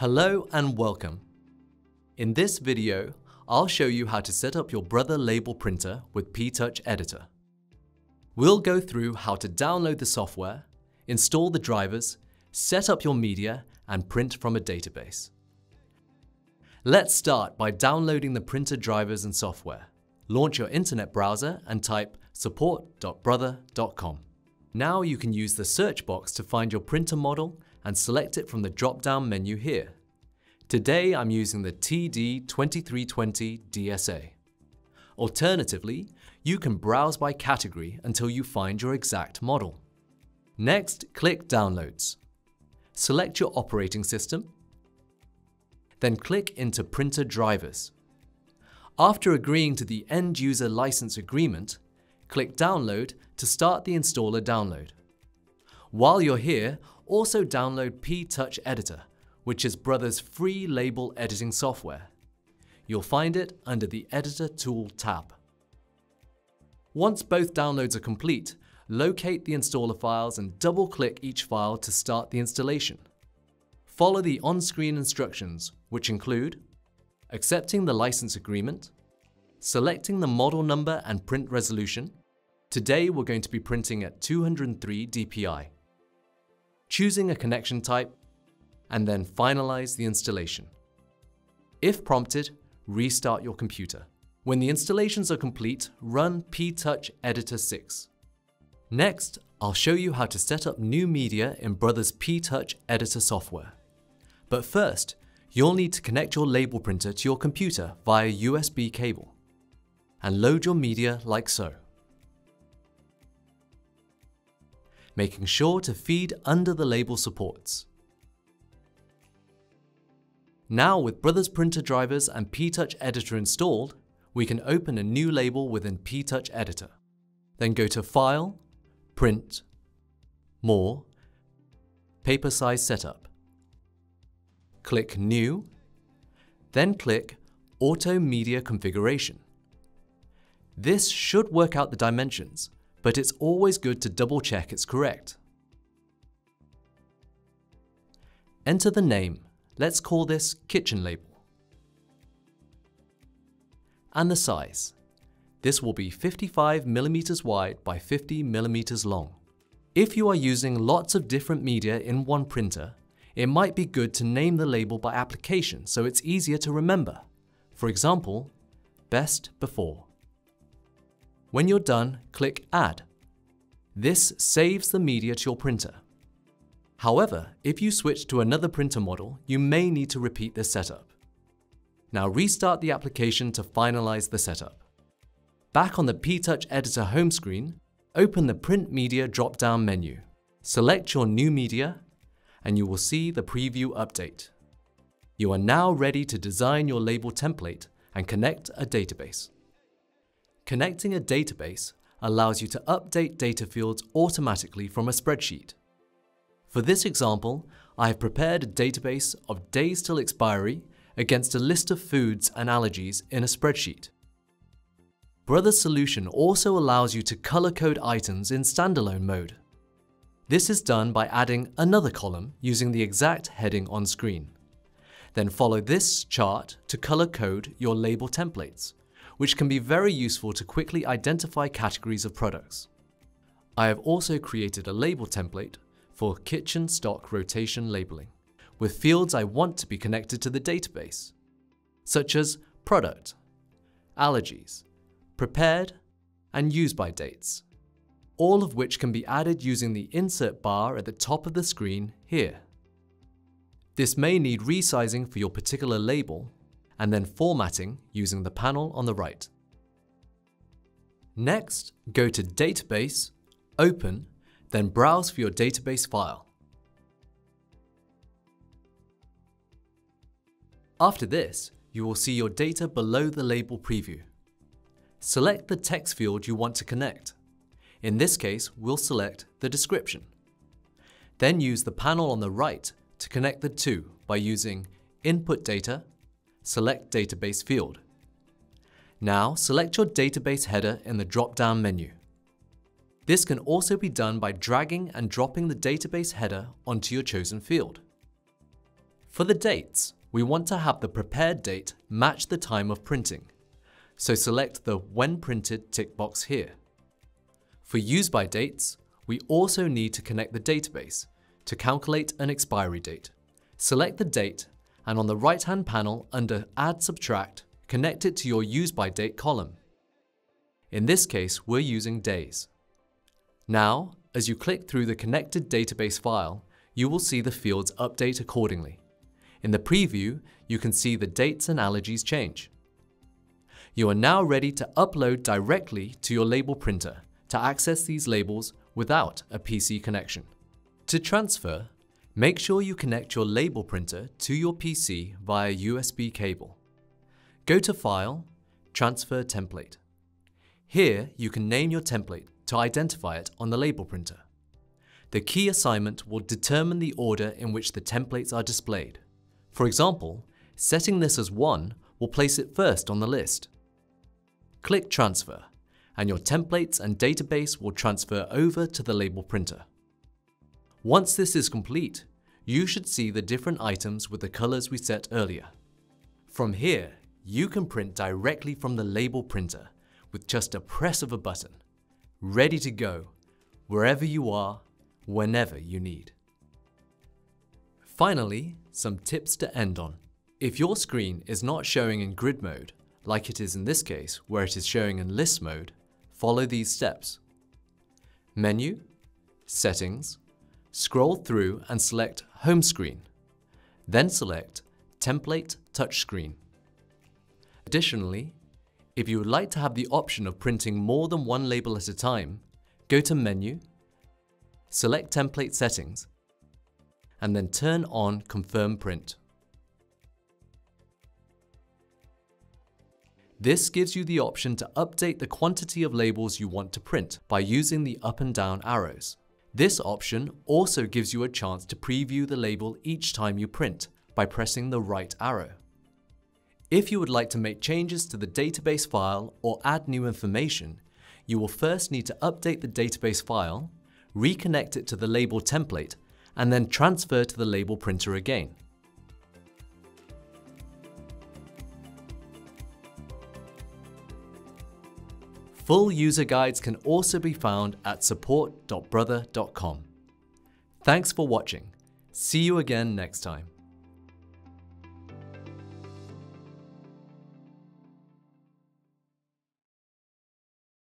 Hello and welcome. In this video, I'll show you how to set up your Brother label printer with PTouch Editor. We'll go through how to download the software, install the drivers, set up your media, and print from a database. Let's start by downloading the printer drivers and software. Launch your internet browser and type support.brother.com. Now you can use the search box to find your printer model and select it from the drop-down menu here. Today I'm using the TD2320 DSA. Alternatively, you can browse by category until you find your exact model. Next, click Downloads. Select your operating system, then click into Printer Drivers. After agreeing to the End User License Agreement, click Download to start the installer download. While you're here, also download PTouch Editor, which is Brother's free label editing software. You'll find it under the Editor Tool tab. Once both downloads are complete, locate the installer files and double-click each file to start the installation. Follow the on-screen instructions, which include accepting the license agreement, selecting the model number and print resolution. Today we're going to be printing at 203 dpi. Choosing a connection type, and then finalize the installation. If prompted, restart your computer. When the installations are complete, run PTouch Editor 6. Next, I'll show you how to set up new media in Brother's PTouch Editor software. But first, you'll need to connect your label printer to your computer via USB cable and load your media like so. Making sure to feed under the label supports. Now with Brothers printer drivers and PTouch Editor installed, we can open a new label within PTouch Editor. Then go to File, Print, More, Paper Size Setup. Click New, then click Auto Media Configuration. This should work out the dimensions, but it's always good to double check it's correct. Enter the name, let's call this Kitchen Label. And the size. This will be 55mm wide by 50mm long. If you are using lots of different media in one printer, it might be good to name the label by application so it's easier to remember. For example, Best Before. When you're done, click Add. This saves the media to your printer. However, if you switch to another printer model, you may need to repeat this setup. Now restart the application to finalize the setup. Back on the PTouch Editor home screen, open the Print Media drop-down menu. Select your new media and you will see the preview update. You are now ready to design your label template and connect a database. Connecting a database allows you to update data fields automatically from a spreadsheet. For this example, I have prepared a database of days till expiry against a list of foods and allergies in a spreadsheet. Brother's solution also allows you to color code items in standalone mode. This is done by adding another column using the exact heading on screen. Then follow this chart to color code your label templates, which can be very useful to quickly identify categories of products. I have also created a label template for kitchen stock rotation labeling, with fields I want to be connected to the database, such as product, allergies, prepared, and use by dates all of which can be added using the insert bar at the top of the screen here. This may need resizing for your particular label, and then formatting using the panel on the right. Next, go to Database, Open, then browse for your database file. After this, you will see your data below the label preview. Select the text field you want to connect. In this case, we'll select the description. Then use the panel on the right to connect the two by using Input Data, select Database field. Now select your database header in the drop-down menu. This can also be done by dragging and dropping the database header onto your chosen field. For the dates, we want to have the prepared date match the time of printing, so select the When Printed tick box here. For use by dates, we also need to connect the database to calculate an expiry date. Select the date and on the right-hand panel under Add Subtract, connect it to your Use By Date column. In this case, we're using days. Now, as you click through the connected database file, you will see the fields update accordingly. In the preview, you can see the dates and allergies change. You are now ready to upload directly to your label printer to access these labels without a PC connection. To transfer, make sure you connect your label printer to your PC via USB cable. Go to File, Transfer Template. Here, you can name your template to identify it on the label printer. The key assignment will determine the order in which the templates are displayed. For example, setting this as 1 will place it first on the list. Click Transfer, and your templates and database will transfer over to the label printer. Once this is complete, you should see the different items with the colors we set earlier. From here, you can print directly from the label printer with just a press of a button, ready to go wherever you are, whenever you need. Finally, some tips to end on. If your screen is not showing in grid mode, like it is in this case where it is showing in list mode, follow these steps. Menu, Settings, scroll through and select Home Screen. Then select Template Touchscreen. Additionally, if you would like to have the option of printing more than one label at a time, go to Menu, select Template Settings, and then turn on Confirm Print. This gives you the option to update the quantity of labels you want to print by using the up and down arrows. This option also gives you a chance to preview the label each time you print by pressing the right arrow. If you would like to make changes to the database file or add new information, you will first need to update the database file, reconnect it to the label template, and then transfer to the label printer again. Full user guides can also be found at support.brother.com. Thanks for watching. See you again next time.